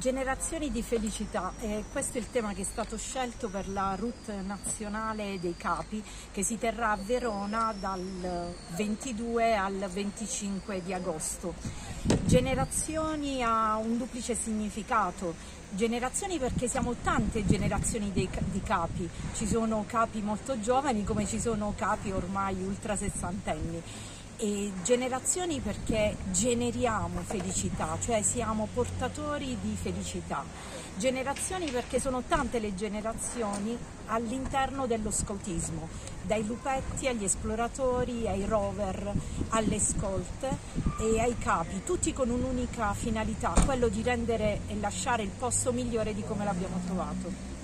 Generazioni di felicità, eh, questo è il tema che è stato scelto per la route nazionale dei capi che si terrà a Verona dal 22 al 25 di agosto. Generazioni ha un duplice significato, generazioni perché siamo tante generazioni di, di capi, ci sono capi molto giovani come ci sono capi ormai ultra sessantenni e generazioni perché generiamo felicità, cioè siamo portatori di felicità. Generazioni perché sono tante le generazioni all'interno dello scoutismo, dai lupetti agli esploratori, ai rover, alle scolte e ai capi, tutti con un'unica finalità, quello di rendere e lasciare il posto migliore di come l'abbiamo trovato.